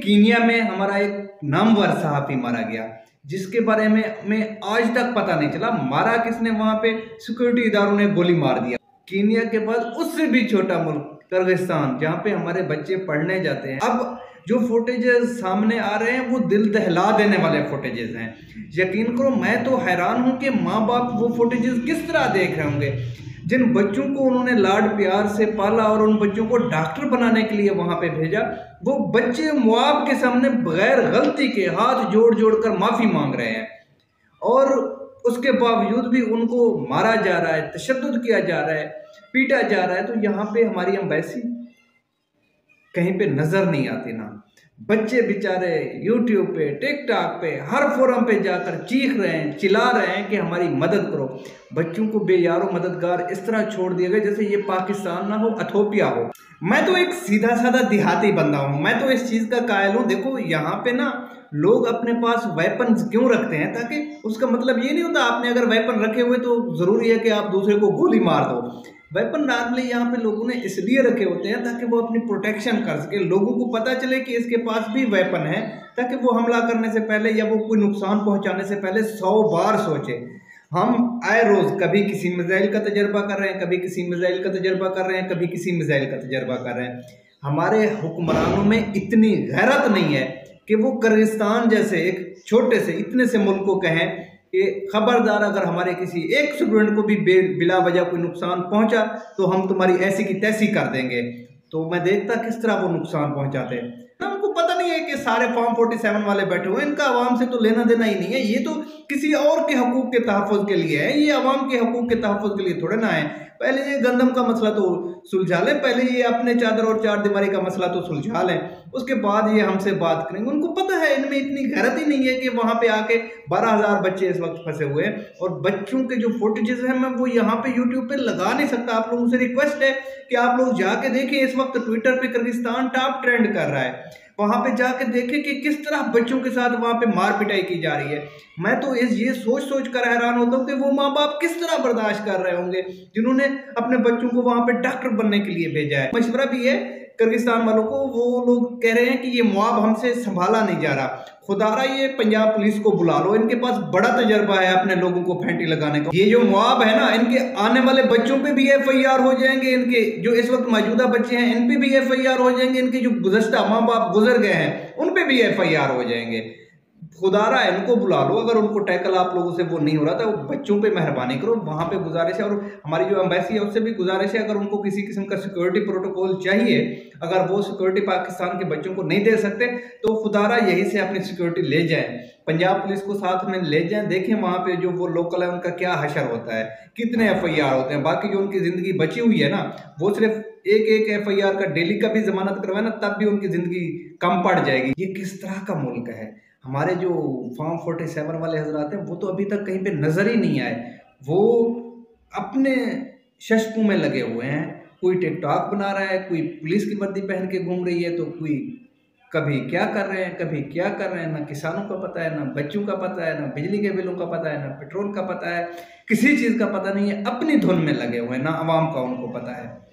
Kenya में हमारा एक नामवर सहाफी मारा गया, जिसके बारे में हमें आज तक पता नहीं चला। मारा किसने? वहाँ पे सिक्योरिटी इदारों ने गोली मार दिया। कीनिया के बाद उससे भी छोटा मुल्क किर्गिस्तान जहाँ पे हमारे बच्चे पढ़ने जाते हैं। अब जो फुटेजेस सामने आ रहे हैं, वो दिल दहला देने वाले फुटेजेस हैं। यकीन करो, मैं तो हैरान हूँ कि माँ बाप वो फुटेजेस किस तरह देख रहे होंगे। जिन बच्चों को उन्होंने लाड प्यार से पाला और उन बच्चों को डॉक्टर बनाने के लिए वहाँ पे भेजा, वो बच्चे मुआब के सामने बगैर गलती के हाथ जोड़ जोड़ कर माफ़ी मांग रहे हैं। और उसके बावजूद भी उनको मारा जा रहा है तशद किया जा रहा है, पीटा जा रहा है तो यहाँ पे हमारी अम्बेसी कहीं पे नज़र नहीं आती ना। बच्चे बेचारे यूट्यूब पे टिकटॉक पे, हर फोरम पे जाकर चीख रहे हैं, चिल्ला रहे हैं कि हमारी मदद करो। बच्चों को बेयारो मददगार इस तरह छोड़ दिया गया जैसे ये पाकिस्तान ना हो, अथोपिया हो। मैं तो एक सीधा साधा देहाती बंदा हूँ। मैं तो इस चीज़ का कायल हूँ। देखो, यहाँ पे ना लोग अपने पास वेपन क्यों रखते हैं ताकि उसका मतलब ये नहीं होता, आपने अगर वेपन रखे हुए तो ज़रूरी है कि आप दूसरे को गोली मार दो। वेपन नॉर्मली यहाँ पे लोगों ने इसलिए रखे होते हैं ताकि वो अपनी प्रोटेक्शन कर सके। लोगों को पता चले कि इसके पास भी वेपन है, ताकि वो हमला करने से पहले या वो कोई नुकसान पहुँचाने से पहले सौ बार सोचे। हम आए रोज कभी किसी मिसाइल का तजर्बा कर रहे हैं, कभी किसी मिसाइल का तजर्बा कर रहे हैं, कभी किसी मिसाइल का तजर्बा कर रहे हैं। हमारे हुक्मरानों में इतनी गैरत नहीं है कि वो किर्गिस्तान जैसे एक छोटे से, इतने से मुल्क को कहें कि खबरदार अगर हमारे किसी एक स्टूडेंट को भी बिला वजह कोई नुकसान पहुँचा तो हम तुम्हारी ऐसी की तैसी कर देंगे। तो मैं देखता किस तरह वो नुकसान पहुंचाते हमको पता नहीं है कि सारे फॉर्म 47 वाले बैठे हुए इनका आवाम से तो लेना देना ही नहीं है। ये तो किसी और के हकूक के तहफ़ के लिए है। ये आवाम के हकूक के तहफ़ के लिए थोड़े ना है। पहले ये गंदम का मसला तो सुलझा लें, पहले ये अपने चादर और चार दीवारी का मसला तो सुलझा लें। उसके बाद ये हमसे बात करेंगे। उनको पता है, इनमें इतनी गैरत ही नहीं है कि वहाँ पे आके बारह हज़ार बच्चे इस वक्त फंसे हुए हैं और बच्चों के जो फुटेजेस हैं, मैं वो यहाँ पे यूट्यूब पे लगा नहीं सकता। आप लोगों से रिक्वेस्ट है कि आप लोग जाके देखें, इस वक्त ट्विटर पे किर्गिस्तान टॉप ट्रेंड कर रहा है। वहाँ पे जाके देखे कि किस तरह बच्चों के साथ वहाँ पे मार पिटाई की जा रही है। मैं तो इस, ये सोच सोच कर हैरान होता हूँ कि वो माँ बाप किस तरह बर्दाश्त कर रहे होंगे, जिन्होंने अपने बच्चों को वहाँ पे डॉक्टर बनने के लिए भेजा है। मशवरा भी है, किर्गिस्तान वालों को वो लोग कह रहे हैं कि ये मुआब हमसे संभाला नहीं जा रहा। खुदारा ये पंजाब पुलिस को बुला लो, इनके पास बड़ा तजर्बा है अपने लोगों को फेंटी लगाने का। ये जो मुआब है ना, इनके आने वाले बच्चों पे भी एफ़ आई आर हो जाएँगे, इनके जो इस वक्त मौजूदा बच्चे हैं, इन पे भी एफ़ आई आर हो जाएँगे, इनके जो गुजश्ता माँ बाप गुजर गए हैं, उन पे भी एफ़ आई आर हो जाएँगे। खुदारा है उनको बुला लो, अगर उनको टैकल आप लोगों से वो नहीं हो रहा था वो बच्चों पे मेहरबानी करो, वहाँ पे गुजारिश है, और हमारी जो एम्बेसी है, उससे भी गुजारिश है, अगर उनको किसी किस्म का सिक्योरिटी प्रोटोकॉल चाहिए, अगर वो सिक्योरिटी पाकिस्तान के बच्चों को नहीं दे सकते तो खुदारा यहीं से अपनी सिक्योरिटी ले जाए। पंजाब पुलिस को साथ में ले जाएँ, देखें वहाँ पर जो वो लोकल है, उनका क्या हशर होता है, कितने एफआईआर होते हैं, बाकी जो उनकी ज़िंदगी बची हुई है ना, वो सिर्फ़ एक एक एफ़ का डेली का भी जमानत करवाए ना, तब भी उनकी ज़िंदगी कम पड़ जाएगी। ये किस तरह का मुल्क है? हमारे जो फॉर्म फोर्टी सेवन वाले हजरात हैं, वो तो अभी तक कहीं पे नज़र ही नहीं आए। वो अपने शशकों में लगे हुए हैं। कोई टिकटॉक बना रहा है, कोई पुलिस की वर्दी पहन के घूम रही है तो कोई कभी क्या कर रहे हैं, कभी क्या कर रहे हैं, ना किसानों का पता है, ना बच्चों का पता है, ना बिजली के बिलों का पता है, ना पेट्रोल का पता है, किसी चीज़ का पता नहीं है, अपनी धुन में लगे हुए हैं, ना आवाम का उनको पता है।